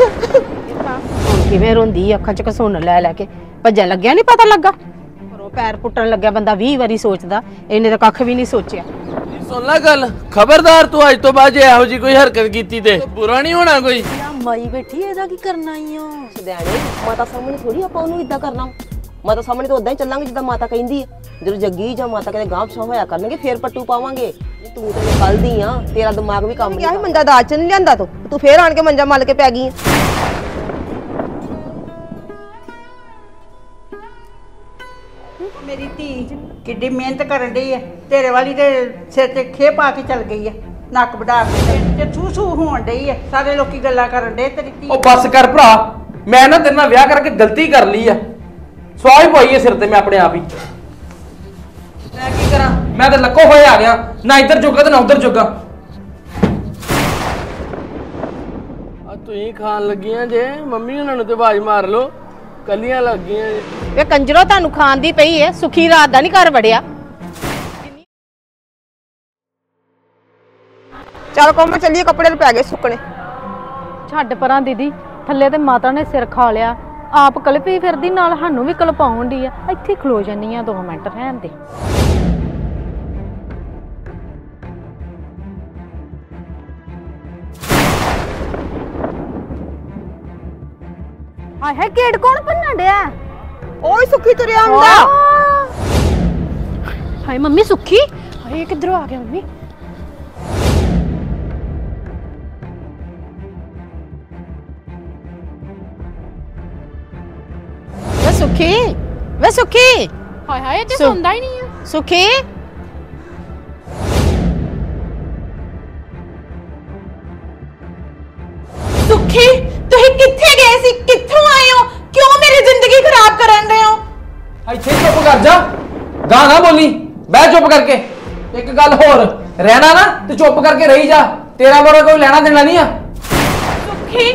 ਹੁਣ ਕਿਵੇਂ ਰੋਂਦੀ ਆ, ਅੱਖਾਂ 'ਚ ਕਸੁੰਨ ਲੈ ਲੈ ਕੇ। ਭੱਜਣ ਲੱਗਿਆ ਨਹੀਂ ਪਤਾ ਲੱਗਾ? ਘਰੋਂ ਪੈਰ ਪੁੱਟਣ ਲੱਗਿਆ ਬੰਦਾ 20 ਵਾਰੀ ਸੋਚਦਾ ਇਹਨੇ ਤਾਂ ਕੱਖ ਵੀ ਨਹੀਂ ਸੋਚਿਆ। ਸੁਣ ਲੈ ਗੱਲ ਖਬਰਦਾਰ ਤੂੰ ਅੱਜ ਤੋਂ ਬਾਅਦ ਜੇ ਇਹੋ ਜੀ ਕੋਈ ਹਰਕਤ ਕੀਤੀ ਤੇ। ਬੁਰਾ ਨਹੀਂ ਹੋਣਾ ਕੋਈ? ਮਾਈ ਬੈਠੀ ਇਹਦਾ ਕੀ ਕਰਨਾ ਈ ਓ ਸਦਿਆਣੇ ਮਾਤਾ ਸਾਹਮਣੇ ਥੋੜੀ ਆਪਾਂ ਉਹਨੂੰ ਇਦਾਂ ਕਰਨਾ। ਮਾਤਾ ਸਾਹਮਣੇ ਤਾਂ ਉਦਾਂ ਹੀ ਚੱਲਾਂਗੇ ਜਿੱਦਾਂ ਮਾਤਾ ਕਹਿੰਦੀ ਆ। ਜਦੋਂ ਜੱਗੀ ਜਾਂ ਮਾਤਾ ਕਹਿੰਦੇ ਗਾਂਵ ਸੌ ਹੋਇਆ ਕਰਨਗੇ ਫੇਰ ਪੱਟੂ ਪਾਵਾਂਗੇ। ਤੂੰ ਤੇ ਨਿਕਲਦੀ ਆ ਤੇਰਾ ਦਿਮਾਗ ਵੀ ਕੰਮ ਨਹੀਂ ਸੀ ਮੰਜਾ ਦਾਜ ਚ ਨਹੀਂ ਲਿਆਂਦਾ ਤੂੰ? ਤੂੰ ਫੇਰ ਆਣ ਕੇ ਮੰਜਾ ਮਲ ਕੇ ਪੈ ਗਈ ਆਂ। ਮੇਰੀ ਧੀ ਕਿੱਡੀ ਮਿਹਨਤ ਕਰਨ ਡਈ ਹੈ ਤੇਰੇ ਵਾਲੀ ਤੇ ਸਿਰ ਤੇ ਖੇ ਪਾ ਕੇ ਚੱਲ ਗਈ ਹੈ ਨੱਕ ਵਢਾ ਕੇ ਤੇ ਥੂ ਥੂ ਹੋਣ ਡਈ ਹੈ ਸਾਰੇ ਲੋਕੀ ਗੱਲਾਂ ਕਰਨ ਡੇ ਤੇਰੀ ਧੀ। ਉਹ ਬੱਸ ਕਰ ਭਰਾ ਮੈਂ ਨਾ ਤੇਰੇ ਨਾਲ ਵਿਆਹ ਕਰਕੇ ਗਲਤੀ ਕਰ ਲਈ ਆ। ਸਵਾਹ ਹੀ ਪਾਈ ਹੈ ਸਿਰ ਤੇ ਮੈਂ ਆਪਣੇ ਆਪ ਹੀ। ਮੈਂ ਕੀ ਕਰਾਂ? ਮੈਂ ਤਾਂ ਲੱਕੋ ਹੋਏ ਆ ਗਿਆ। ਨਾ ਇੱਧਰ ਜੋਗਾ ਤੇ ਨਾ ਉੱਧਰ ਜੋਗਾ। ਆ ਤੁਸੀਂ ਖਾਣ ਲੱਗੀਆਂ ਜੇ। ਮੰਮੀ ਉਹਨਾਂ ਨੂੰ ਤੇ ਆਵਾਜ਼ ਮਾਰ ਲਓ। ਕੱਲੀਆਂ ਲੱਗੀਆਂ ਜੇ। ਵੇ ਕੰਜਰੋ ਤੁਹਾਨੂੰ ਖਾਣ ਦੀ ਪਈ ਏ। ਸੁਖੀ ਰਾਤ ਦਾ ਨਹੀਂ ਘਰ ਵੜਿਆ। ਚੱਲ ਕੋਮਾ ਚੱਲੀਏ ਕੱਪੜੇ ਪੈ ਗਏ ਸੁੱਕਣੇ। ਛੱਡ ਪਰਾਂ ਦੀਦੀ। ਥੱਲੇ ਤੇ ਮਾਤਾ ਨੇ ਸਿਰ ਖਾ ਲਿਆ। ਆਪ ਕਲਪੀ ਫਿਰਦੀ ਨਾਲ ਸਾਨੂੰ ਵੀ ਕਲਪਾਉਣ ਦੀ ਆ। ਇੱਥੇ ਖਲੋ ਜੰਨੀ ਆ 2 ਮਿੰਟ ਰਹਿਣ ਦੇ। ਹਾਏ ਹੈ ਗੇਟ ਕੌਣ ਭੰਨਣ ਡਿਆ? ਓਏ ਸੁੱਖੀ ਤੁਰਿਆ ਆਉਂਦਾ। ਹਾਏ ਮੰਮੀ ਸੁੱਖੀ? ਹਾਏ ਕਿੱਧਰੋਂ ਆ ਗਿਆ ਮੰਮੀ? ਸੁਖੀ? ਵੇ ਸੁਖੀ! ਹਾਏ ਹਾਏ ਤੇ ਸੁ- ਸੁਣਦਾ ਹੀ ਨਹੀਂ ਆ। ਸੁਖੀ! ਸੁਖੀ ਤੁਸੀਂ ਕਿੱਥੇ ਗਏ ਸੀ? ਕਿੱਥੋਂ ਆਏ ਹੋ? ਕਿਉਂ ਮੇਰੀ ਜ਼ਿੰਦਗੀ ਖਰਾਬ ਕਰਨ ਰਹੇ ਹੋ? ਇੱਥੇ ਚੁੱਪ ਕਰ ਜਾ। ਗਾਂ ਨਾ ਬੋਲੀ। ਬਹਿ ਚੁੱਪ ਕਰਕੇ। ਇੱਕ ਗੱਲ ਹੋਰ ਰਹਿਣਾ ਨਾ ਤੇ ਚੁੱਪ ਕਰਕੇ ਰਹੀ ਜਾ। ਤੇਰਾ ਮੇਰਾ ਕੋਈ ਲੈਣਾ ਦੇਣਾ ਨਹੀਂ ਆ। ਸੁਖੀ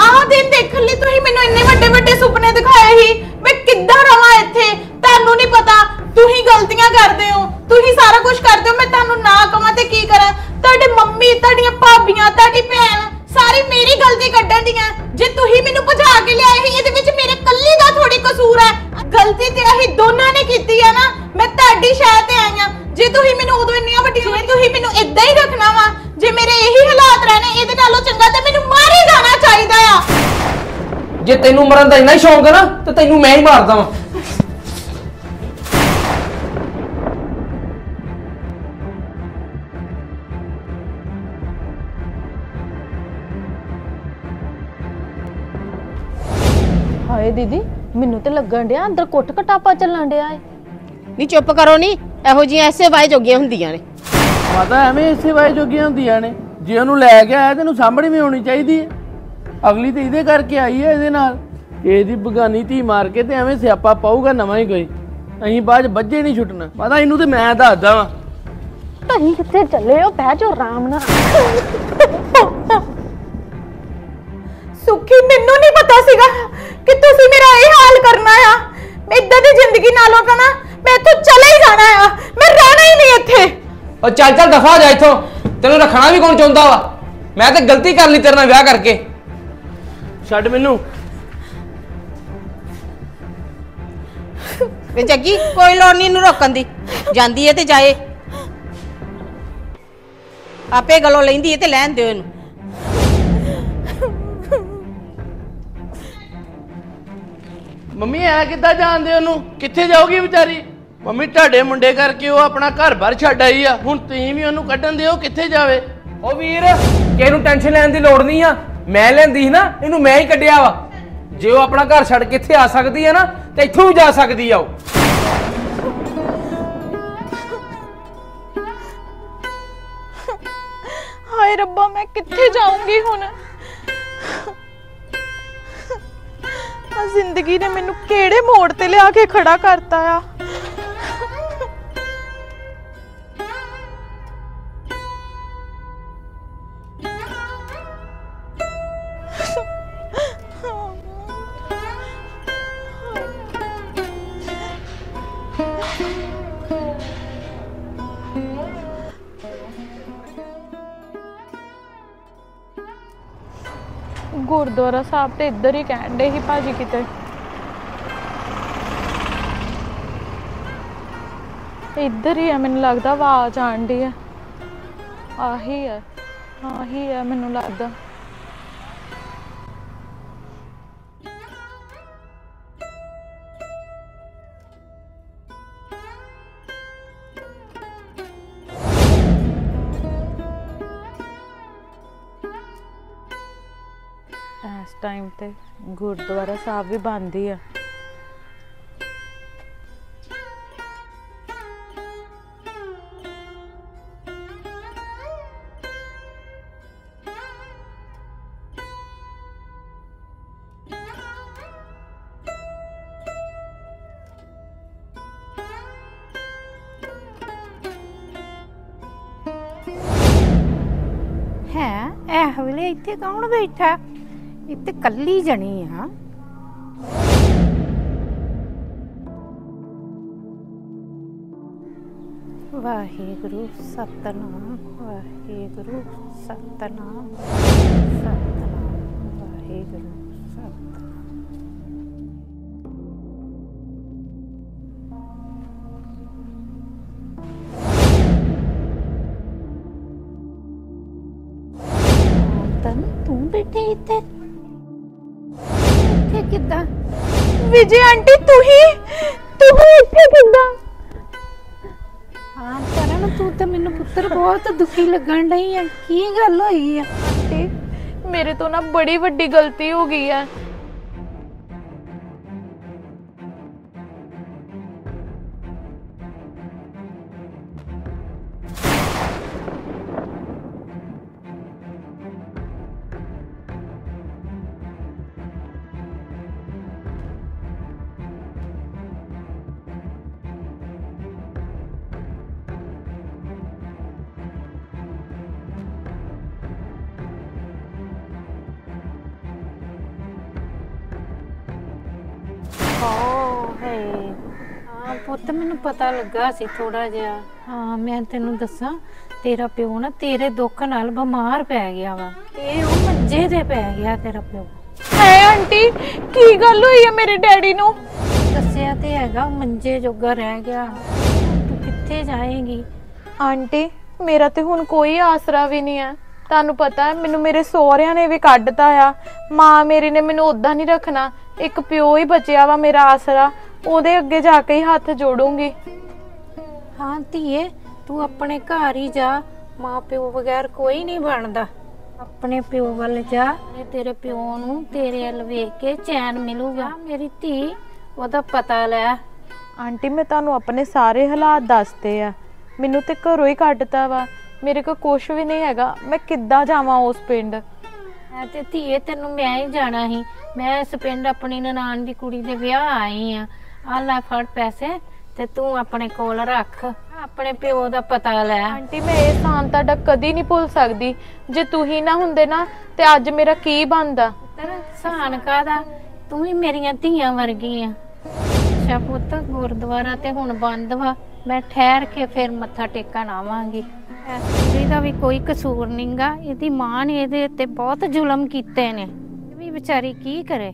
ਆਹ ਦਿਨ ਦੇਖਣ ਲਈ ਤੁਸੀਂ ਮੈਨੂੰ ਇੰਨੇ ਵੱਡੇ ਵੱਡੇ ਸੁਪਨੇ ਦਿਖਾਏ ਸੀ। ਇੱਥੇ, ਤੁਹਾਨੂੰ ਨਹੀਂ ਪਤਾ। ਤੁਸੀਂ ਗਲਤੀਆਂ ਕਰਦੇ ਹੋ। ਤੁਸੀਂ ਸਾਰਾ ਕੁਝ ਕਰਦੇ ਹੋ। ਮੈਂ ਤੁਹਾਨੂੰ ਨਾ ਕਵਾਂ ਤੇ ਕੀ ਕਰਾਂ। ਤੁਹਾਡੇ ਮੰਮੀ, ਤੁਹਾਡੀਆਂ ਭਾਬੀਆਂ, ਤੁਹਾਡੀ ਭੈਣ, ਸਾਰੀ ਮੇਰੀ ਗਲਤੀ ਕੱਢਣ ਦੀਆਂ। ਜੇ ਤੁਸੀਂ ਮੈਨੂੰ ਭਜਾ ਕੇ ਲਿਆਏ ਸੀ, ਇਹਦੇ ਵਿੱਚ ਮੇਰੇ ਕੱਲੀ ਦਾ ਥੋੜੀ ਕਸੂਰ ਹੈ। ਗਲਤੀ ਤੇ ਅਸੀਂ ਦੋਨਾਂ ਨੇ ਕੀਤੀ ਹੈ ਨਾ। ਮੈਂ ਤੁਹਾਡੀ ਸ਼ਾਇਦ ਤੇ ਆਈ ਹਾਂ। ਜੇ ਤੁਸੀਂ ਮੈਨੂੰ ਉਦੋਂ ਇੰਨੀਆਂ ਵੱਡੀਆਂ ਹੋਏ ਤੁਸੀਂ ਮੈਨੂੰ ਇਦਾਂ ਹੀ ਰੱਖਣਾ ਵਾ। ਜੇ ਮੇਰੇ ਇਹੀ ਹਾਲਾਤ ਰਹਿਣੇ, ਇਹਦੇ ਨਾਲੋਂ ਚੰਗਾ, ਤਾਂ ਮੈਨੂੰ ਮਾਰ ਹੀ ਜਾਣਾ ਚਾਹੀਦਾ ਆ। ਜੇ ਤੈਨੂੰ ਮਰਨ ਦਾ ਇੰਨਾ ਹੀ ਸ਼ੌਂਕ ਹੈ ਨਾ, ਤੇ ਤੈਨੂੰ ਮੈਂ ਹੀ ਮਾਰਦਾ ਵਾਂ। ਹਾਏ ਦੀਦੀ ਮੈਨੂੰ ਤੇ ਲੱਗਣ ਡਿਆ ਅੰਦਰ ਕੁੱਟ ਕਟਾਪਾ ਚੱਲਣ ਡਿਆ ਏ। ਨਹੀਂ ਚੁੱਪ ਕਰੋ ਨਹੀਂ ਇਹੋ ਜੀਆਂ ਐਸੇ ਵਾਏ ਜੋਗੀਆਂ ਹੁੰਦੀਆਂ ਨੇ। ਮਾਤਾ ਐਵੇਂ ਇਸੇ ਵਾਏ ਜੋਗੀਆਂ ਹੁੰਦੀਆਂ ਨੇ ਜੇ ਉਹਨੂੰ ਲੈ ਕੇ ਆਇਆ ਤੈਨੂੰ ਸਾਂਭਣੀ ਵੀ ਹੋਣੀ ਚਾਹੀਦੀ ਹੈ ਅਗਲੀ ਤੇ ਇਹਦੇ ਕਰਕੇ ਆਈ ਹੈ ਇਹਦੇ ਨਾਲ। ਇਹਦੀ ਬਗਾਨੀ ਧੀ ਮਾਰ ਕੇ ਤੇ ਐਵੇਂ ਸਿਆਪਾ ਪਾਊਗਾ ਨਵਾਂ ਹੀ ਕੋਈ। ਅਸੀਂ ਬਾਅਦ 'ਚ ਬੱਜੇ ਨਹੀਂ ਛੁੱਟਣਾ। ਮਾਤਾ ਇਹਨੂੰ ਤੇ ਮੈਂ ਦੱਸਦਾ ਵਾਂ। ਤੁਸੀਂ ਕਿੱਥੇ ਚੱਲੇ ਹੋ? ਬਹਿ ਜਾਓ ਆਰਾਮ ਨਾਲ। ਸੁਖੀ ਮੈਨੂੰ ਨਹੀਂ ਪਤਾ ਸੀਗਾ ਕਿ ਤੁਸੀਂ ਮੇਰਾ ਇਹ ਹਾਲ ਕਰਨਾ ਆ। ਮੈਂ ਇਦਾਂ ਦੀ ਜ਼ਿੰਦਗੀ ਨਾਲੋਂ ਤਾਂ ਨਾ ਮੈਂ ਇੱਥੋਂ ਚਲੇ ਹੀ ਜਾਣਾ ਆ। ਮੈਂ ਰਹਿਣਾ ਹੀ ਨਹੀਂ ਇੱਥੇ। ਉਹ ਚੱਲ ਚੱਲ ਦਫਾ ਜਾ ਇੱਥੋਂ। ਤੈਨੂੰ ਰੱਖਣਾ ਵੀ ਕੌਣ ਚਾਹੁੰਦਾ ਵਾ? ਮੈਂ ਤੇ ਗਲਤੀ ਕਰ ਲਈ ਤੇਰੇ ਨਾਲ ਵਿਆਹ ਕਰਕੇ। ਛੱਡ ਮੈਨੂੰ। ਵੇ ਜੱਗੀ ਕੋਈ ਲੋੜ ਨਹੀਂ ਇਹਨੂੰ ਰੋਕਣ ਦੀ। ਜਾਂਦੀ ਏ ਤੇ ਜਾਏ। ਆਪੇ ਗਲੋਂ ਲੈਂਦੀ ਏ ਤੇ ਲੈਣ ਦਿਓ ਇਹਨੂੰ। ਮੰਮੀ ਐ ਕਿੱਦਾਂ ਜਾਣਦੇ ਉਹਨੂੰ? ਕਿੱਥੇ ਜਾਊਗੀ ਵਿਚਾਰੀ? ਮੰਮੀ ਤੁਹਾਡੇ ਮੁੰਡੇ ਕਰਕੇ ਉਹ ਆਪਣਾ ਘਰ-ਬਾਰ ਛੱਡ ਆਈ ਆ। ਹੁਣ ਤੁਸੀਂ ਵੀ ਉਹਨੂੰ ਕੱਢਣ ਦਿਓ ਕਿੱਥੇ ਜਾਵੇ? ਉਹ ਵੀਰ ਕਿ ਇਹਨੂੰ ਟੈਨਸ਼ਨ ਲੈਣ ਦੀ ਲੋੜ ਨਹੀਂ ਆ। ਮੈਂ ਲੈਂਦੀ ਸੀ ਨਾ ਇਹਨੂੰ ਮੈਂ ਹੀ ਕੱਢਿਆ ਵਾ। ਜੇ ਉਹ ਆਪਣਾ ਘਰ ਛੱਡ ਕੇ ਇੱਥੇ ਆ ਸਕਦੀ ਹੈ ਨਾ ਤੇ ਇੱਥੋਂ ਵੀ ਜਾ ਸਕਦੀ ਆ ਉਹ। ਹਾਏ ਰੱਬਾ ਮੈਂ ਕਿੱਥੇ ਜਾਊਂਗੀ ਹੁਣ? ਆ ਜ਼ਿੰਦਗੀ ਨੇ ਮੈਨੂੰ ਕਿਹੜੇ ਮੋੜ ਤੇ ਲਿਆ ਕੇ ਖੜਾ ਕਰਤਾ ਆ? ਗੁਰਦੁਆਰਾ ਸਾਹਿਬ ਤੇ ਇੱਧਰ ਹੀ ਕਹਿਣ ਦੇ ਹੀ ਭਾਜੀ ਕਿਤੇ। ਇੱਧਰ ਹੀ ਹੈ ਮੈਨੂੰ ਲੱਗਦਾ ਆਵਾਜ਼ ਆਣ ਦੀ ਆ। ਆਹੀ ਹੈ ਆਹੀ ਹੈ ਮੈਨੂੰ ਲੱਗਦਾ। ਟਾਈਮ ਤੇ ਗੁਰਦੁਆਰਾ ਸਾਹਿਬ ਵੀ ਬੰਦ ਆ। ਹੈ? ਇਹ ਵੇਲੇ ਇੱਥੇ ਕੌਣ ਬੈਠਾ? ਇੱਥੇ ਕੱਲੀ ਜਣੀ ਆ। ਵਾਹਿਗੁਰੂ, ਸਤਨਾਮ ਵਾਹਿਗੁਰੂ, ਸਤਨਾਮ ਸਤਨਾਮ, ਵਾਹਿਗੁਰੂ, ਸਤਨਾਮ। ਤਨ ਤੂੰ ਬੈਠੇ ਇੱਥੇ। ਵਿਜੇ ਆਂਟੀ ਤੂੰ ਹੀ? ਤੂੰ ਇੱਥੇ ਕਿੱਦਾਂ? ਹਾਂ ਕਰਨ ਤੂੰ ਤਾਂ ਮੈਨੂੰ ਪੁੱਤਰ ਬਹੁਤ ਦੁਖੀ ਲੱਗਣ ਡਈ ਆ। ਕੀ ਗੱਲ ਹੋਈ ਆ? ਮੇਰੇ ਤੋਂ ਨਾ ਬੜੀ ਵੱਡੀ ਗਲਤੀ ਹੋ ਗਈ ਹੈ ਪੁੱਤ ਮੈਨੂੰ ਪਤਾ ਲੱਗਾ ਸੀ ਥੋੜਾ ਜਿਹਾ। ਹਾਂ ਮੈਂ ਤੈਨੂੰ ਦੱਸਾਂ ਤੇਰਾ ਪਿਓ ਨਾ ਤੇਰੇ ਦੁੱਖ ਨਾਲ ਬਿਮਾਰ ਪੈ ਗਿਆ ਵਾ। ਇਹ ਉਹ ਮੰਜੇ ਤੇ ਪੈ ਗਿਆ ਤੇਰਾ ਪਿਓ। ਹੈ ਆਂਟੀ ਕੀ ਗੱਲ ਹੋਈ ਹੈ ਮੇਰੇ ਡੈਡੀ ਨੂੰ? ਦੱਸਿਆ ਤੇ ਹੈਗਾ ਉਹ ਮੰਜੇ ਜੋਗਾ ਰਹਿ ਗਿਆ। ਤੂੰ ਕਿੱਥੇ ਜਾਏਂਗੀ? ਆਂਟੀ ਮੇਰਾ ਤੇ ਹੁਣ ਕੋਈ ਆਸਰਾ ਵੀ ਨਹੀਂ ਹੈ ਤੁਹਾਨੂੰ ਪਤਾ ਹੈ ਮੈਨੂੰ ਮੇਰੇ ਸਹੁਰਿਆਂ ਨੇ ਵੀ ਕੱਢਤਾ ਆ। ਮਾਂ ਮੇਰੀ ਨੇ ਮੈਨੂੰ ਉਦਾਂ ਨਹੀਂ ਰੱਖਣਾ। ਇੱਕ ਪਿਓ ਹੀ ਬਚਿਆ ਵਾ ਮੇਰਾ ਆਸਰਾ। ਉਹਦੇ ਅੱਗੇ ਜਾ ਕੇ ਹੀ ਹੱਥ ਜੋੜੂੰਗੀ। ਹਾਂ ਧੀਏ ਤੂੰ ਆਪਣੇ ਘਰ ਹੀ ਜਾ। ਮਾਂ ਪਿਓ ਬਗੈਰ ਕੋਈ ਨਹੀਂ ਬਣਦਾ। ਆਪਣੇ ਪਿਓ ਵੱਲ ਜਾ ਤੇਰੇ ਪਿਓ ਨੂੰ ਤੇਰੇ ਵੱਲ ਵੇਖ ਕੇ ਚੈਨ ਮਿਲੂਗਾ। ਮੇਰੀ ਧੀ ਉਹਦਾ ਪਤਾ ਲੈ। ਆਂਟੀ ਮੈਂ ਤੁਹਾਨੂੰ ਆਪਣੇ ਸਾਰੇ ਹਾਲਾਤ ਦੱਸਦੇ ਆ। ਮੈਨੂੰ ਤੇ ਘਰੋਂ ਹੀ ਕੱਢਤਾ ਵਾ। ਮੇਰੇ ਕੋਲ ਕੁਝ ਵੀ ਨਹੀਂ ਹੈਗਾ। ਮੈਂ ਕਿੱਦਾਂ ਜਾਵਾਂ ਉਸ ਪਿੰਡ? ਮੈਂ ਤੇ ਧੀਏ ਤੈਨੂੰ ਮੈਂ ਹੀ ਜਾਣਾ ਸੀ। ਮੈਂ ਇਸ ਪਿੰਡ ਆਪਣੀ ਨਨਾਣ ਦੀ ਕੁੜੀ ਦੇ ਵਿਆਹ ਆਈ ਆ। ਆ ਲੈ ਫੜ ਪੈਸੇ ਤੇ ਤੂੰ ਆਪਣੇ ਕੋਲ ਰੱਖ। ਆਪਣੇ ਪਿਓ ਦਾ ਪਤਾ ਲੈ। ਆਂਟੀ ਮੈਂ ਇਹ ਸਾਨ ਤੁਹਾਡਾ ਕਦੀ ਨਹੀਂ ਭੁੱਲ ਸਕਦੀ। ਜੇ ਤੁਸੀਂ ਨਾ ਹੁੰਦੇ ਨਾ ਤੇ ਅੱਜ ਮੇਰਾ ਕੀ ਬਣਦਾ? ਤੇਰਾ ਸਾਨ ਕਾਦਾ ਤੂੰ ਵੀ ਮੇਰੀਆਂ ਧੀਆਂ ਵਰਗੀ ਆ ਅੱਛਾ ਪੁੱਤ ਗੁਰਦੁਆਰਾ ਤੇ ਹੁਣ ਬੰਦ ਵਾ। ਮੈਂ ਠਹਿਰ ਕੇ ਫਿਰ ਮੱਥਾ ਟੇਕਣ ਆਵਾਂਗੀ। ਕੁੜੀ ਦਾ ਵੀ ਕੋਈ ਕਸੂਰ ਨਹੀਂਗਾ ਇਹਦੀ ਮਾਂ ਨੇ ਇਹਦੇ ਉੱਤੇ ਬਹੁਤ ਜ਼ੁਲਮ ਕੀਤੇ ਨੇ। ਇਹ ਵੀ ਵਿਚਾਰੀ ਕੀ ਕਰੇ?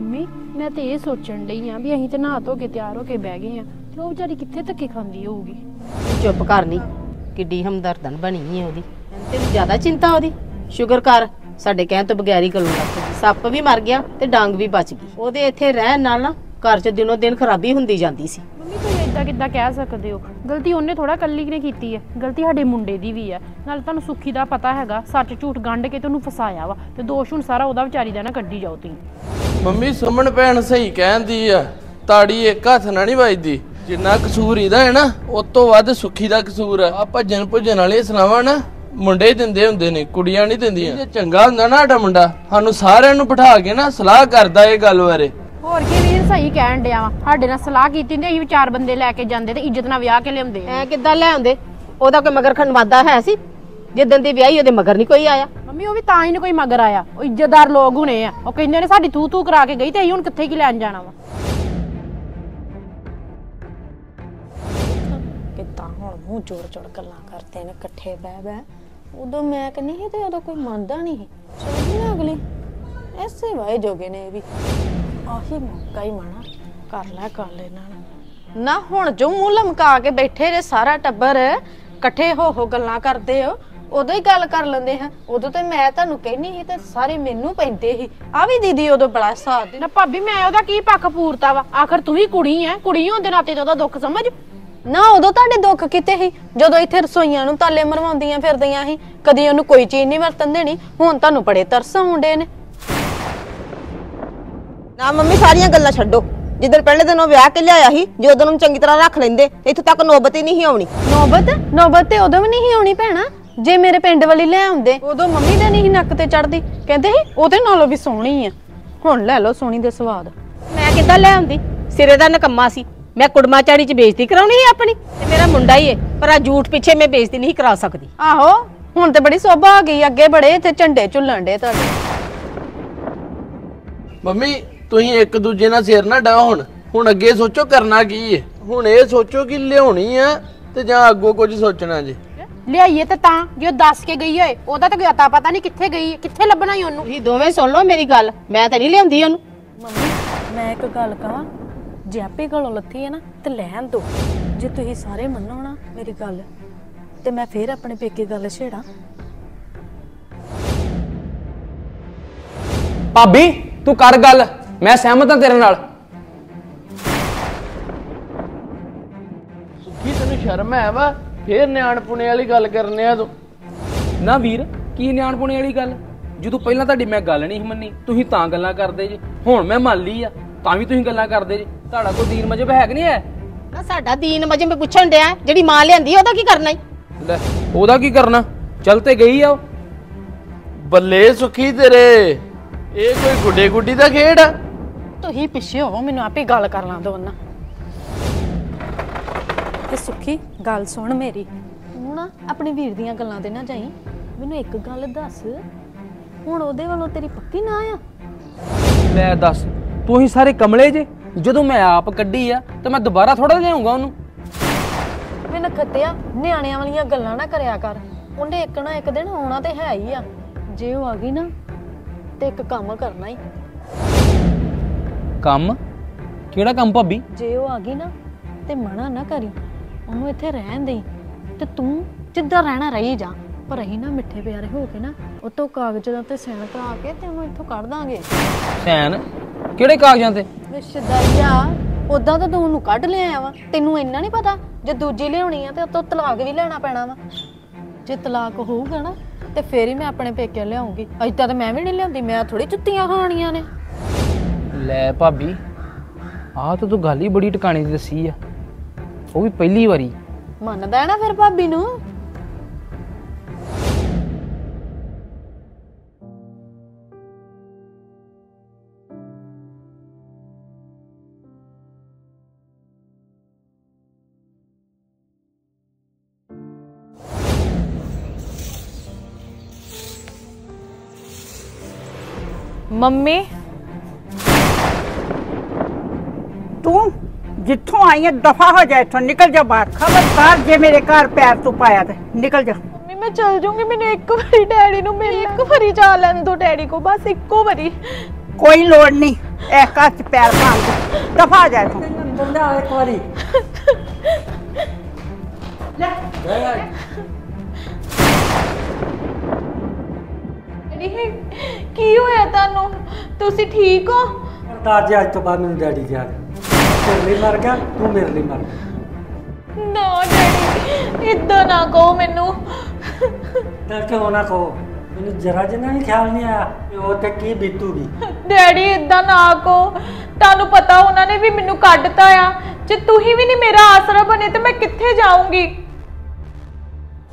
ਮੰਮੀ ਮੈਂ ਤੇ ਇਹ ਸੋਚਣ ਡਈ ਆ ਵੀ ਅਸੀਂ ਤੇ ਨਹਾ ਧੋ ਕੇ ਤਿਆਰ ਹੋ ਕੇ ਬਹਿ ਗਏ ਆ ਤੇ ਉਹ ਵਿਚਾਰੀ ਕਿੱਥੇ ਧੱਕੇ ਖਾਂਦੀ ਹੋਊਗੀ? ਚੁੱਪ ਕਰ ਕਿੱਡੀ ਹਮਦਰਦਨ ਬਣੀ ਹੈ ਉਹਦੀ। ਤੈਨੂੰ ਜ਼ਿਆਦਾ ਚਿੰਤਾ ਉਹਦੀ। ਸ਼ੁਕਰ ਕਰ ਸਾਡੇ ਕਹਿਣ ਤੋਂ ਬਗੈਰ ਹੀ ਗਈ ਸੱਪ ਵੀ ਮਰ ਗਿਆ ਤੇ ਡਾਂਗ ਵੀ ਬਚ ਗਈ। ਉਹਦੇ ਇੱਥੇ ਰਹਿਣ ਨਾਲ ਨਾ ਘਰ 'ਚ ਦਿਨੋ ਦਿਨ ਖਰਾਬੀ ਹੁੰਦੀ ਜਾਂਦੀ ਸੀ। ਮੰਮੀ ਤੁਸੀਂ ਇਦਾਂ ਕਿੱਦਾਂ ਕਹਿ ਸਕਦੇ ਹੋ? ਗਲਤੀ ਉਹਨੇ ਥੋੜਾ ਕੱਲੀ ਨੇ ਕੀਤੀ ਹੈ ਗਲਤੀ ਸਾਡੇ ਮੁੰਡੇ ਦੀ ਵੀ ਹੈ ਨਾਲ ਤੁਹਾਨੂੰ ਸੁੱਖੀ ਦਾ ਪਤਾ ਹੈਗਾ ਸੱਚ ਝੂਠ ਗੰਢ ਕੇ ਤੇ ਉਹਨੂੰ ਫਸਾਇਆ ਵਾ। ਤੇ ਦੋਸ਼ ਹੁਣ ਸਾਰਾ ਉਹਦਾ ਵਿਚਾਰੀ ਦਾ ਨਾ ਕੱਢੀ ਜਾਓ ਤੁਸੀਂ। ਮੰਮੀ ਸੁਮਨ ਭੈਣ ਸਹੀ ਕਹਿੰਦੀ ਆ ਤਾੜੀ ਇੱਕ ਹੱਥ ਨਾਲ ਨਹੀਂ ਵੱਜਦੀ। ਜਿੰਨਾ ਕਸੂਰ ਇਹਦਾ ਹੈ ਨਾ ਉਸ ਤੋਂ ਵੱਧ ਸੁੱਖੀ ਦਾ ਕਸੂਰ ਆ। ਆਹ ਭੱਜਣ ਭੁੱਜਣ ਵਾਲੇ ਸਲਾਵਾਂ ਨਾ ਮੁੰਡੇ ਦਿੰਦੇ ਹੁੰਦੇ ਨੇ ਕੁੜੀਆਂ ਨਹੀਂ ਦਿੰਦੀਆਂ। ਜੇ ਚੰਗਾ ਹੁੰਦਾ ਨਾ ਸਾਡਾ ਮੁੰਡਾ ਸਾਨੂੰ ਸਾਰਿਆਂ ਨੂੰ ਬਿਠਾ ਕੇ ਨਾ ਸਲਾਹ ਕਰਦਾ ਇਹ ਗੱਲ ਬਾਰੇ। ਹੋਰ ਕੀ ਵੀਰ ਸਹੀ ਕਹਿਣ ਡਿਆ ਵਾ। ਸਾਡੇ ਨਾਲ ਸਲਾਹ ਕੀਤੀ ਤੇ ਅਸੀਂ ਵੀ ਚਾਰ ਬੰਦੇ ਲੈ ਕੇ ਜਾਂਦੇ ਤੇ ਇੱਜ਼ਤ ਨਾਲ ਵਿਆਹ ਕੇ ਲਿਆਉਂਦੇ ਐ ਕਿੱਦਾਂ ਲੈ ਆਉਂਦੇ? ਉਹਦਾ ਕੋਈ ਮਗਰ ਖੰਡਵਾਦਾ ਹੈ ਸੀ? ਜਿੱਦਣ ਦੀ ਵਿਆਹੀ ਉਹਦੇ ਮਗਰ ਨਹੀਂ ਕੋਈ ਆਇਆ। ਮੰਮੀ ਉਹ ਵੀ ਤਾਂ ਹੀ ਨੀ ਕੋਈ ਮਗਰ ਆਇਆ। ਉਹ ਇੱਜ਼ਤਦਾਰ ਲੋਕ ਹੁਣੇ ਆ। ਉਹ ਕਹਿੰਦੇ ਨੇ ਸਾਡੀ ਤੂ ਤੂ ਕਰਾ ਕੇ ਗਈ ਤੇ ਅਸੀਂ ਹੁਣ ਕਿੱਥੇ ਕੀ ਲੈਣ ਜਾਣਾ ਵਾ। ਕਿੱਦਾਂ ਹੁਣ ਮੂੰਹ ਜੋੜ ਜੋੜ ਗੱਲਾਂ ਕਰਦੇ ਨੇ ਇਕੱਠੇ ਬਹਿ ਬਹਿ। ਉਦੋਂ ਮੈਂ ਕਹਿੰਦੀ ਸੀ ਤੇ ਉਦੋਂ ਕੋਈ ਮੰਨਦਾ ਨਹੀਂ ਸੀ। ਸੁਣੀ ਨਾ ਅਗਲੀ। ਐਸੇ ਵਾਏ ਜੋਗੇ ਨੇ ਇਹ ਵੀ। ਆਹੀ ਮੌਕਾ ਹੀ ਮਾਣਾ ਕਰ ਲੈ ਗੱਲ ਇਹਨਾਂ ਨਾਲ। ਨਾ ਹੁਣ ਜੋ ਮੂੰਹ ਲਮਕਾ ਕੇ ਬੈਠੇ ਨੇ ਸਾਰਾ ਟੱਬਰ। ਇਕੱਠੇ ਹੋ ਹੋ ਗੱਲਾਂ ਕਰਦੇ ਹੋ। ਉਦੋਂ ਹੀ ਗੱਲ ਕਰ ਲੈਂਦੇ ਹਾਂ। ਉਦੋਂ ਤੇ ਮੈਂ ਤੁਹਾਨੂੰ ਕਹਿਨੀ ਸੀ ਤੇ ਸਾਰੇ ਮੈਨੂੰ ਪੈਂਦੇ ਸੀ। ਆ ਵੀ ਦੀਦੀ ਉਦੋਂ ਬੜਾ ਸਾਥ ਦਿੱਤਾ ਨਾ ਭਾਬੀ ਮੈਂ ਉਹਦਾ ਕੀ ਪੱਖ ਪੂਰਤਾ ਵਾ? ਆਖਰ ਤੂੰ ਵੀ ਕੁੜੀ ਐ। ਕੁੜੀ ਹੋਣ ਦੇ ਨਾਤੇ ਤੇ ਉਹਦਾ ਦੁੱਖ ਸਮਝ? ਨਾ ਉਦੋਂ ਤੁਹਾਡੇ ਦੁੱਖ ਕਿਤੇ ਸੀ? ਜਦੋਂ ਇੱਥੇ ਰਸੋਈਆਂ ਨੂੰ ਤਾਲੇ ਮਰਵਾਉਂਦੀਆਂ ਫਿਰਦੀਆਂ ਸੀ ਕਦੀ ਉਹਨੂੰ ਕੋਈ ਚੀਜ਼ ਨਹੀਂ ਵਰਤਨ ਦੇਣੀ ਹੁਣ ਤੁਹਾਨੂੰ ਬੜੇ ਤਰਸ ਆਉਂਦੇ ਨੇ। ਨਾ ਮੰਮੀ ਸਾਰੀਆਂ ਗੱਲਾਂ ਛੱਡੋ। ਜਿੱਦਣ ਪਹਿਲੇ ਦਿਨ ਉਹ ਵਿਆਹ ਕੇ ਲਿਆਇਆ ਸੀ ਜੇ ਉਦੋਂ ਨੂੰ ਚੰਗੀ ਤਰ੍ਹਾਂ ਰੱਖ ਲੈਂਦੇ ਇੱਥੋਂ ਤੱਕ ਨੌਬਤ ਹੀ ਨਹੀਂ ਸੀ ਆਉਣੀ। ਨੌਬਤ? ਨੌਬਤ ਤੇ ਉਦੋਂ ਵੀ ਨਹੀਂ ਸੀ ਆਉਣੀ ਭੈਣਾ। ਜੇ ਮੇਰੇ ਪਿੰਡ ਵਾਲੀ ਲੈ ਆਉਂਦੇ ਉਦੋਂ ਮੰਮੀ ਦੇ ਨਹੀਂ ਨੱਕ ਤੇ ਚੜਦੀ ਕਹਿੰਦੇ ਸੀ ਉਹਦੇ ਨਾਲੋਂ ਵੀ ਸੋਹਣੀ ਆ। ਹੁਣ ਲੈ ਲਓ ਸੋਹਣੀ ਦੇ ਸਵਾਦ। ਮੈਂ ਕਿੱਦਾਂ ਲੈ ਆਉਂਦੀ? ਸਿਰੇ ਦਾ ਨਕੰਮਾ ਸੀ। ਮੈਂ ਕੁੜਮਾ ਚਾੜੀ ਚ ਬੇਇੱਜ਼ਤੀ ਕਰਾਉਣੀ ਸੀ ਆਪਣੀ? ਤੇ ਮੇਰਾ ਮੁੰਡਾ ਹੀ ਏ ਪਰ ਆ ਝੂਠ ਪਿੱਛੇ ਮੈਂ ਬੇਇੱਜ਼ਤੀ ਨਹੀਂ ਕਰਾ ਸਕਦੀ। ਆਹੋ ਹੁਣ ਤੇ ਬੜੀ ਸੋਭਾ ਆ ਗਈ ਅੱਗੇ ਬੜੇ ਇੱਥੇ ਝੰਡੇ ਝੁੱਲਣ ਡੇ ਤੁਹਾਡੇ। ਮੰਮੀ ਤੁਸੀਂ ਇੱਕ ਦੂਜੇ ਨਾਲ ਸਿਰ ਨਾ ਡਾ ਹੁਣ। ਹੁਣ ਅੱਗੇ ਸੋਚੋ ਕਰਨਾ ਕੀ ਹੈ ਹੁਣ ਇਹ ਸੋਚੋ ਕਿ ਲਿਆਉਣੀ ਆ ਤੇ ਜਾਂ ਅੱਗੋਂ ਕੁਝ ਸੋਚਣਾ ਜੀ। ਲਿਆਈਏ ਤੇ ਤਾਂ ਜੇ ਉਹ ਦੱਸ ਕੇ ਗਈ ਹੋਏ ਉਹਦਾ ਤਾਂ ਕੋਈ ਅਤਾ ਪਤਾ ਨਹੀਂ ਕਿੱਥੇ ਗਈ ਹੈ, ਕਿੱਥੇ ਲੱਭਣਾ ਹੀ ਉਹਨੂੰ? ਤੁਸੀਂ ਦੋਵੇਂ ਸੁਣ ਲਓ ਮੇਰੀ ਗੱਲ ਮੈਂ ਤਾਂ ਨਹੀਂ ਲਿਆਉਂਦੀ ਉਹਨੂੰ। ਮੰਮੀ ਮੈਂ ਇੱਕ ਗੱਲ ਕਹਾਂ ਜੇ ਆਪੇ ਗਲੋਂ ਲੱਥੀ ਹੈ ਨਾ ਤੇ ਲੈਣ ਦੋ। ਜੇ ਤੁਸੀਂ ਸਾਰੇ ਮੰਨੋ ਨਾ ਮੇਰੀ ਗੱਲ ਤੇ ਮੈਂ ਫੇਰ ਆਪਣੇ ਪੇਕੇ ਗੱਲ ਛੇੜਾਂ। ਭਾਬੀ ਤੂੰ ਕਰ ਗੱਲ ਮੈਂ ਸਹਿਮਤ ਹਾਂ ਤੇਰੇ ਨਾਲ। ਸੁਖੀ ਤੈਨੂੰ ਸ਼ਰਮ ਹੈ ਵਾ? ਫੇਰ ਨਿਆਣਪੁਣੇ ਵਾਲੀ ਗੱਲ ਕਰਨੇ ਆ ਤੂੰ। ਨਾ ਵੀਰ ਕੀ ਨਿਆਣਪੁਣੇ ਵਾਲੀ ਗੱਲ? ਜਦੋਂ ਪਹਿਲਾਂ ਤੁਹਾਡੀ ਮੈਂ ਗੱਲ ਨਹੀਂ ਮੰਨੀ ਤੁਸੀਂ ਤਾਂ ਗੱਲਾਂ ਕਰਦੇ ਜੇ। ਹੁਣ ਮੈਂ ਮੰਨ ਲਈ ਆ ਤਾਂ ਵੀ ਤੁਸੀਂ ਗੱਲਾਂ ਕਰਦੇ ਜੇ। ਤੁਹਾਡਾ ਕੋਈ ਦੀਨ ਮਜਬ ਹੈ ਕਿ ਨਹੀਂ ਹੈ? ਨਾ ਸਾਡਾ ਦੀਨ ਮਜੇ ਮੈਂ ਪੁੱਛਣ ਡਿਆ ਜਿਹੜੀ ਮਾਂ ਲਿਆਂਦੀ ਉਹਦਾ ਕੀ ਕਰਨਾ ਲੈ ਉਹਦਾ ਕੀ ਕਰਨਾ? ਚੱਲ ਤੇ ਗਈ ਆ ਉਹ। ਬੱਲੇ ਸੁਖੀ ਤੇਰੇ ਇਹ ਕੋਈ ਗੁੱਡੇ ਗੁੱਡੀ ਦਾ ਖੇਡ ਆ? ਤੁਸੀਂ ਪਿੱਛੇ ਹੋਵੋ ਮੈਨੂੰ ਆਪੇ ਗੱਲ ਕਰ ਲਾਂ ਦੋ ਨਾ ਤੇ ਸੁੱਖੀ ਗੱਲ ਸੁਣ ਮੇਰੀ। ਤੂੰ ਨਾ ਆਪਣੇ ਵੀਰ ਦੀਆਂ ਗੱਲਾਂ ਤੇ ਨਾ ਜਾਈ। ਮੈਨੂੰ ਇੱਕ ਗੱਲ ਦੱਸ। ਹੁਣ ਉਹਦੇ ਵੱਲੋਂ ਤੇਰੀ ਪੱਕੀ ਨਾ ਆ? ਲੈ ਦੱਸ ਤੂੰ ਹੀ ਸਾਰੇ ਕਮਲੇ ਜੇ। ਜਦੋਂ ਮੈਂ ਆਪ ਕੱਢੀ ਆ ਤਾਂ ਮੈਂ ਦੁਬਾਰਾ ਥੋੜਾ ਲਿਆਉਂਗਾ ਉਹਨੂੰ। ਮੈਂ ਨਖੱਤਿਆ ਨਿਆਣਿਆਂ ਵਾਲੀਆਂ ਗੱਲਾਂ ਨਾ ਕਰਿਆ ਕਰ। ਉਹਨੇ ਇੱਕ ਨਾ ਇੱਕ ਦਿਨ ਆਉਣਾ ਤੇ ਹੈ ਹੀ ਆ। ਜੇ ਉਹ ਆ ਗਈ ਨਾ ਤੇ ਇੱਕ ਕੰਮ ਕਰਨਾ ਹੀ ਕੰਮ? ਕਿਹੜਾ ਕੰਮ ਭਾਬੀ? ਜੇ ਉਹ ਆ ਗਈ ਨਾ ਤੇ ਮਨਾ ਨਾ ਕਰੀ। ਉਹਨੂੰ ਇੱਥੇ ਰਹਿਣ ਦੇਈ ਤੇ ਤੂੰ ਜਿੱਦਾਂ ਰਹਿਣਾ ਰਹੀ ਜਾ। ਪਰ ਅਸੀਂ ਨਾ ਮਿੱਠੇ ਪਿਆਰੇ ਹੋ ਕੇ ਨਾ ਉਤੋਂ ਕਾਗਜ਼ਾਂ ਤੇ ਸਾਈਨ ਕਰਾ ਕੇ ਤੇ ਉਹਨੂੰ ਇੱਥੋਂ ਕੱਢ ਦਾਂਗੇ। ਸੈਨ? ਕਿਹੜੇ ਕਾਗਜ਼ਾਂ ਤੇ? ਵਿਸ਼ਦਾਈਆ ਉਦਾਂ ਤਾਂ ਤੂੰ ਉਹਨੂੰ ਕੱਢ ਲਿਆਇਆ ਵਾ। ਤੈਨੂੰ ਇੰਨਾ ਨਹੀਂ ਪਤਾ ਜੇ ਦੂਜੀ ਲਿਆਉਣੀ ਆ ਤੇ ਉਤੋਂ ਤਲਾਕ ਵੀ ਲੈਣਾ ਪੈਣਾ ਵਾ। ਜੇ ਤਲਾਕ ਹੋਊਗਾ ਨਾ ਤੇ ਫੇਰ ਹੀ ਮੈਂ ਆਪਣੇ ਪੇਕੇ ਲਿਆਉਂਗੀ। ਅਜੇ ਤਾਂ ਮੈਂ ਵੀ ਨਹੀਂ ਲਿਆਉਂਦੀ ਮੈਂ ਥੋੜੀ ਜੁੱਤੀਆਂ ਖਾਣੀਆਂ ਨੇ। ਲੈ ਭਾਬੀ ਆਹ ਤਾਂ ਤੂੰ ਗੱਲ ਹੀ ਬੜੀ ਟਿਕਾਣੀ ਦੀ ਦੱਸੀ ਆ। ਉਹ ਵੀ ਪਹਿਲੀ ਵਾਰੀ ਮੰਨਦਾ ਹੈ ਨਾ ਫਿਰ ਭਾਬੀ ਨੂੰ ਮੰਮੀ ਤੂੰ ਜਿੱਥੋਂ ਆਈ ਦਫਾ ਹੋ ਜਾ ਇੱਥੋਂ ਨਿਕਲ ਜਾ ਬਾਹਰ। ਖਬਰਦਾਰ ਜੇ ਮੇਰੇ ਘਰ ਪੈਰ ਤੂੰ ਪਾਇਆ ਤੇ ਨਿਕਲ ਜਾ। ਮੰਮੀ ਮੈਂ ਚੱਲ ਜੂੰਗੀ ਮੈਨੂੰ ਇੱਕ ਵਾਰੀ ਡੈਡੀ ਨੂੰ ਮਿਲ ਇੱਕ ਵਾਰੀ ਜਾ ਲੈਣ ਦੋ ਡੈਡੀ ਕੋ ਬਸ ਇੱਕੋ ਵਾਰੀ। ਕੋਈ ਲੋੜ ਨਹੀਂ ਇਹ ਘਰ ਚ ਪੈਰ ਪਾਣ ਦੀ। ਦਫਾ ਜਾ ਇੱਥੋਂ। ਬੰਦਾ ਇੱਕ ਵਾਰੀ। ਡੈਡੀ ਕੀ ਹੋਇਆ ਤੁਹਾਨੂੰ? ਤੁਸੀਂ ਠੀਕ ਹੋ? ਜੀ ਅੱਜ ਤੋਂ ਬਾਅਦ ਮੈਨੂੰ ਡੈਡੀ ਕਿਹਾ ਤੇਰੇ ਲਈ ਮਰ ਗਿਆ ਤੂੰ ਮੇਰੇ ਲਈ ਮਰ ਗਿਆ। ਨਾ ਡੈਡੀ ਇਦਾਂ ਨਾ ਕਹੋ ਮੈਨੂੰ। ਤਾਂ ਕਿਉਂ ਨਾ ਕਹੋ? ਮੈਨੂੰ ਜਰਾ ਜਿੰਨਾ ਵੀ ਖਿਆਲ ਨਹੀਂ ਆਇਆ ਕਿ ਉਹ ਤੇ ਕੀ ਬੀਤੂਗੀ। ਡੈਡੀ ਇਦਾਂ ਨਾ ਕਹੋ। ਤੁਹਾਨੂੰ ਪਤਾ ਉਹਨਾਂ ਨੇ ਵੀ ਮੈਨੂੰ ਕੱਢਤਾ ਆ। ਜੇ ਤੁਸੀਂ ਵੀ ਨਹੀਂ ਮੇਰਾ ਆਸਰਾ ਬਣੇ ਤੇ ਮੈਂ ਕਿੱਥੇ ਜਾਊਂਗੀ?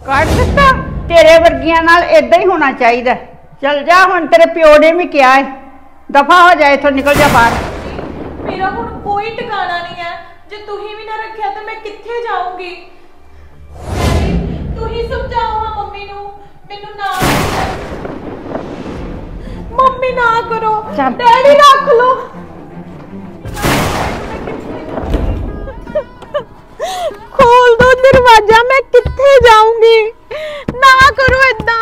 ਕੱਢ ਦਿੱਤਾ। ਤੇਰੇ ਵਰਗੀਆਂ ਨਾਲ ਇਦਾਂ ਹੀ ਹੋਣਾ ਚਾਹੀਦਾ। ਚੱਲ ਜਾ ਹੁਣ ਤੇਰੇ ਪਿਓ ਨੇ ਵੀ ਕਿਹਾ ਹੈ ਦਫਾ ਹੋ ਜਾ ਇੱਥੋਂ ਨਿਕਲ ਜਾ ਬਾਹਰ। ਮੇਰਾ ਹੁਣ ਕੋਈ जे तू ही भी ना रखया तो मैं किथे जाऊँगी? तू ही समझाओ हाँ मम्मी नु मेनू ना मम्मी ना करो। डैडी रख लो। खोल दो दरवाज़ा मैं किथे जाऊँगी? ना करो इदा